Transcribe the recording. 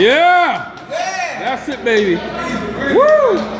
Yeah. yeah. That's it, baby. Woo.